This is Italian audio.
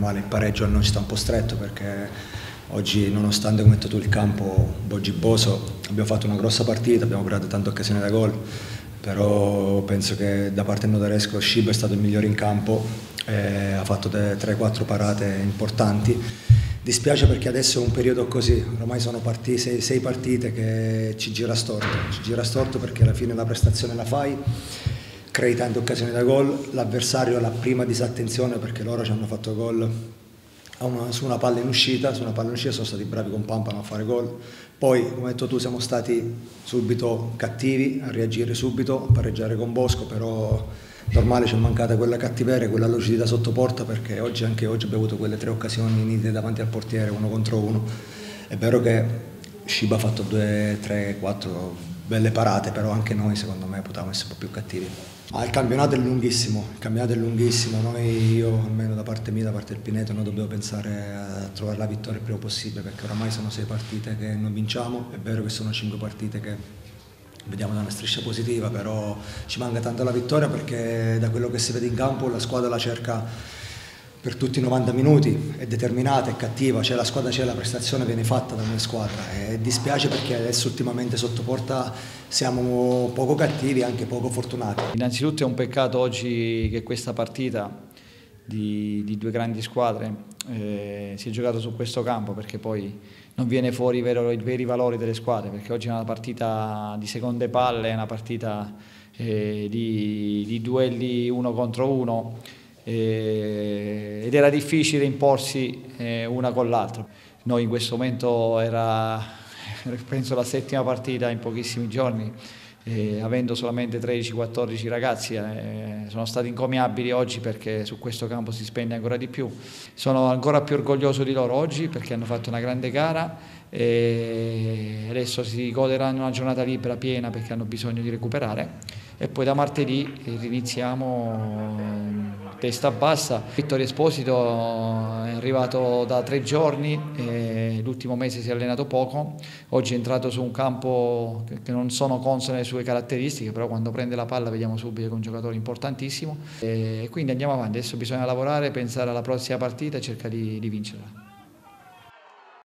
normale, il pareggio a noi sta un po' stretto perché oggi nonostante come hai detto tu il campo un po' gibboso abbiamo fatto una grossa partita, abbiamo creato tante occasioni da gol, però penso che da parte del notaresco Scib è stato il migliore in campo, eh, ha fatto 3-4 parate importanti. Dispiace perché adesso è un periodo così, ormai sono partite, sei, sei, partite che ci gira storto, ci gira storto perché alla fine la prestazione la fai, crei tante occasioni da gol, l'avversario ha la prima disattenzione perché loro ci hanno fatto gol una, su una palla in uscita, su una palla in uscita sono stati bravi con Pampano a fare gol, poi come hai detto tu siamo stati subito cattivi a reagire subito, a pareggiare con Bosco, però normale ci è mancata quella cattiveria, quella lucidità sotto porta perché oggi, anche oggi abbiamo avuto quelle tre occasioni nitide davanti al portiere, uno contro uno. È vero che Shiba ha fatto due, tre, quattro belle parate, però anche noi secondo me potevamo essere un po' più cattivi. Ah, il campionato è lunghissimo, il campionato è lunghissimo, noi, io almeno da parte mia, da parte del Pineto, noi dobbiamo pensare a trovare la vittoria il prima possibile perché oramai sono sei partite che non vinciamo, è vero che sono cinque partite che vediamo da una striscia positiva, però ci manca tanto la vittoria perché da quello che si vede in campo la squadra la cerca per tutti i 90 minuti, è determinata, è cattiva, c'è la squadra, c'è la prestazione viene fatta da una squadra e dispiace perché adesso ultimamente sotto porta siamo poco cattivi e anche poco fortunati. Innanzitutto è un peccato oggi che questa partita di, di due grandi squadre eh, si è giocato su questo campo perché poi non viene fuori i veri, i veri, valori delle squadre, perché oggi è una partita di seconde palle, è una partita eh, di, di, duelli uno contro uno eh, ed era difficile imporsi eh, una con l'altra. Noi in questo momento era, penso, la settima partita in pochissimi giorni, eh, avendo solamente 13-14 ragazzi eh, sono stati incomiabili oggi perché su questo campo si spende ancora di più. Sono ancora più orgoglioso di loro oggi perché hanno fatto una grande gara e adesso si goderanno una giornata libera piena perché hanno bisogno di recuperare e poi da martedì riniziamo testa bassa. Vittorio Esposito è arrivato da tre giorni, l'ultimo mese si è allenato poco, oggi è entrato su un campo che non sono consone alle sue caratteristiche, però quando prende la palla vediamo subito che è un giocatore importantissimo e quindi andiamo avanti, adesso bisogna lavorare, pensare alla prossima partita e cercare di, di vincerla.